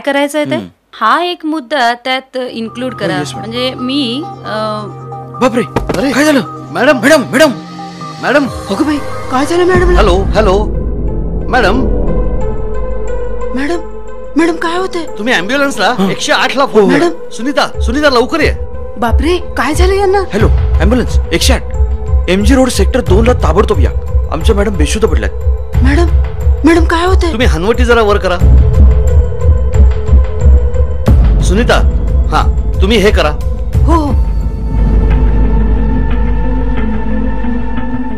काय करायचंय ते? हम्म. हा एक मुद्दा त्यात इन्क्लूड करा. म्हणजे मी बापरे अरे काय झालं? Madam madam madam madam. अगं बाई काय झालं madam hello hello. Madam. Madam madam काय होतंय? तुम्ही अँब्युलन्सला एकशे आठ ला फोन मॅडम. करा. सुनीता सुनीता लवकर ये. बापरे काय झालं यांना? हॅलो अँब्युलन्स एकशे आठ. एम जी रोड सेक्टर दोन ला ताबडतोब या. आमच्या मॅडम बेशुद्ध पडल्यात. मॅडम मॅडम काय होतंय? तुम्ही हनवटी जरा वर करा. तुम्ही हे करा. हो हो.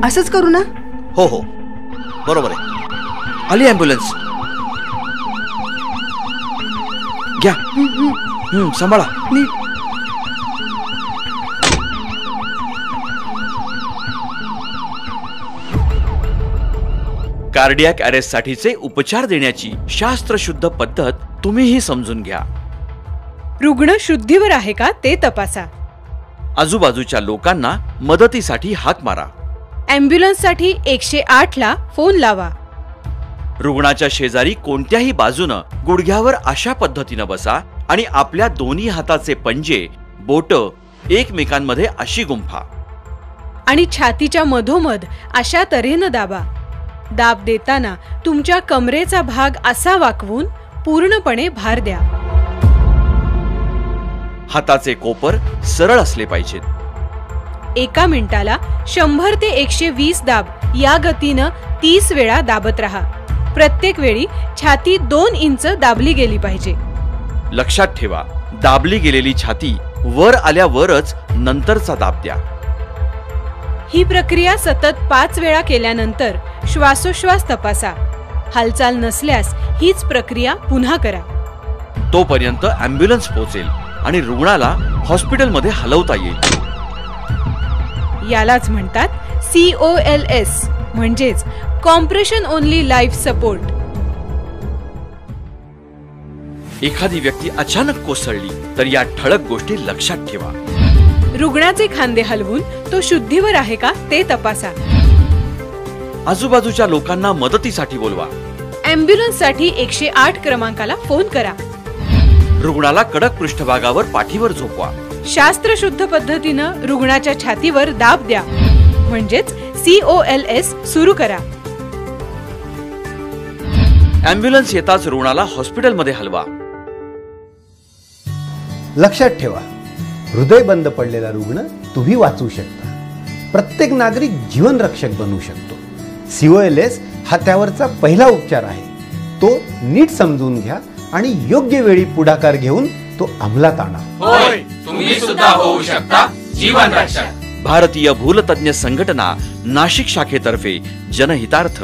असंच करू ना? हो हो. बरोबर आहे. आली अँब्युलन्स घ्या. हम्म, सांभाळा. नीट कार्डियाक अरेस्ट साठीचे उपचार देण्याची शास्त्रशुद्ध पद्धत तुम्हीही समजून घ्या. रुग्ण शुद्धीवर आहे का ते तपासा. आजूबाजूच्या लोकांना मदतीसाठी हाक मारा. अँब्युलन्ससाठी एकशे आठ ला फोन लावा. रुग्णाच्या शेजारी कोणत्याही बाजूनं गुडघ्यावर अशा पद्धतीनं बसा आणि आपल्या दोन्ही हाताचे पंजे बोट एकमेकांमध्ये अशी गुंफा. आणि छातीच्या मधोमध अशा तऱ्हेनं दाबा. दाब देताना तुमच्या कमरेचा भाग असा वाकवून पूर्णपणे भार द्या. हाताचे कोपर सरळ असले पाहिजेत. एका मिनिटाला शंभर ते एकशे वीस दाब या गतीनं तीस वेळा दाबत राहा. प्रत्येक वेळी छाती दोन इंच दाबली गेली पाहिजे. लक्षात ठेवा दाबली गेलेली छाती वर आल्यावरच नंतरचा दाब द्या. ही प्रक्रिया सतत पाच वेळा केल्यानंतर श्वासोश्वास तपासा. हालचाल नसल्यास हीच प्रक्रिया पुन्हा करा. तोपर्यंत अँब्युलन्स पोहोचेल. आणि रुग्णाला हॉस्पिटलमध्ये हलवता येईल. यालाच म्हणतात सी ओ एल एस म्हणजेच कॉम्प्रेशन ओनली लाईफ सपोर्ट एखादी व्यक्ती अचानक कोसळली तर या ठळक गोष्टी लक्षात ठेवा. रुग्णाचे खांदे हलवून तो शुद्धीवर आहे का ते तपासा. आजूबाजूच्या लोकांना मदतीसाठी बोलवा. अँब्युलन्ससाठी एकशे आठ क्रमांकाला फोन करा. रुग्णाला कडक पृष्ठभागावर पाठीवर झोपवा. शास्त्रशुद्ध पद्धतीनं रुग्णाच्या छातीवर दाब द्या. म्हणजेच सी ओ एल एस सुरू करा. अँब्युलन्स येताच रुग्णाला हॉस्पिटलमध्ये हलवा. लक्षात ठेवा हृदय बंद पडलेला रुग्ण तुम्ही वाचवू शकता. प्रत्येक नागरिक जीवनरक्षक बनवू शकतो. सीओएलएस हा त्यावरचा पहिला उपचार आहे. तो नीट समजून घ्या आणि योग्य वेळी पुढाकार घेऊन तो अंमलात आणा. होय तुम्ही सुद्धा होऊ शकता. जीवन रक्षक. भारतीय भूलतज्ञ संघटना नाशिक शाखेतर्फे जनहितार्थ.